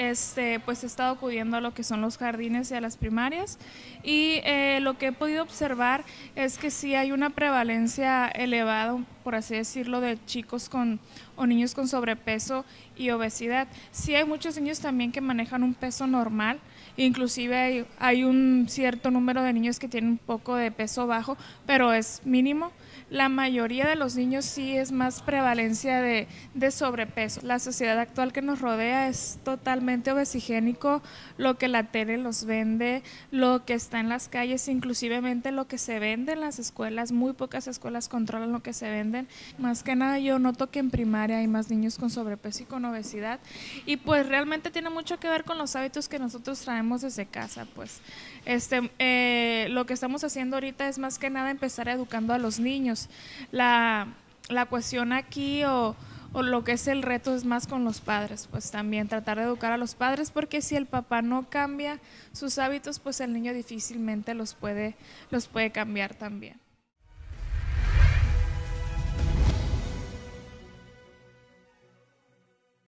este, pues he estado acudiendo a lo que son los jardines y a las primarias y eh, lo que he podido observar es que sí hay una prevalencia elevada, por así decirlo, de chicos con o niños con sobrepeso y obesidad. Sí hay muchos niños también que manejan un peso normal, inclusive hay, hay un cierto número de niños que tienen un poco de peso bajo, pero es mínimo. La mayoría de los niños sí es más prevalencia de, de sobrepeso. La sociedad actual que nos rodea es totalmente obesigénico, lo que la tele los vende, lo que está en las calles, inclusivemente lo que se vende en las escuelas, muy pocas escuelas controlan lo que se venden. Más que nada yo noto que en primaria hay más niños con sobrepeso y con obesidad y pues realmente tiene mucho que ver con los hábitos que nosotros traemos desde casa, pues este, eh, lo que estamos haciendo ahorita es más que nada empezar educando a los niños. La, la cuestión aquí o, o lo que es el reto es más con los padres, pues también tratar de educar a los padres, porque si el papá no cambia sus hábitos, pues el niño difícilmente los puede, los puede cambiar también.